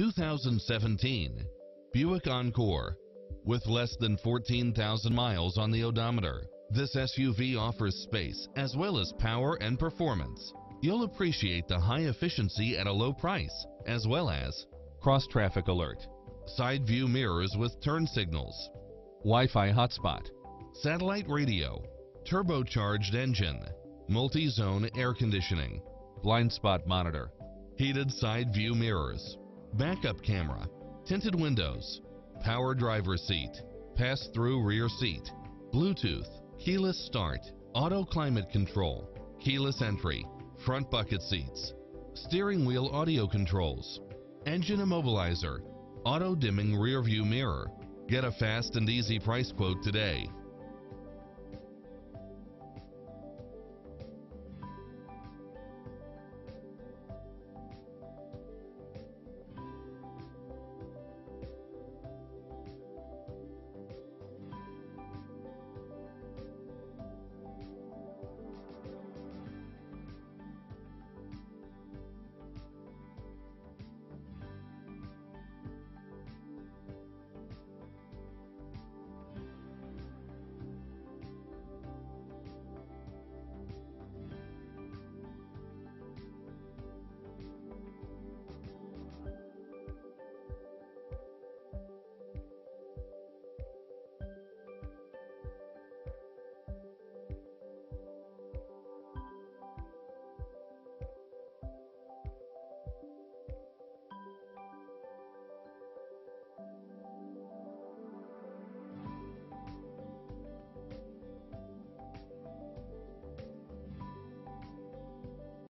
2017 Buick Encore. With less than 14,000 miles on the odometer, this SUV offers space as well as power and performance. You'll appreciate the high efficiency at a low price, as well as cross traffic alert, side view mirrors with turn signals, Wi-Fi hotspot, satellite radio, turbocharged engine, multi-zone air conditioning, blind spot monitor, heated side view mirrors, backup camera, tinted windows, power driver seat, pass-through rear seat, Bluetooth, keyless start, auto climate control, keyless entry, front bucket seats, steering wheel audio controls, engine immobilizer, auto dimming rear view mirror. Get a fast and easy price quote today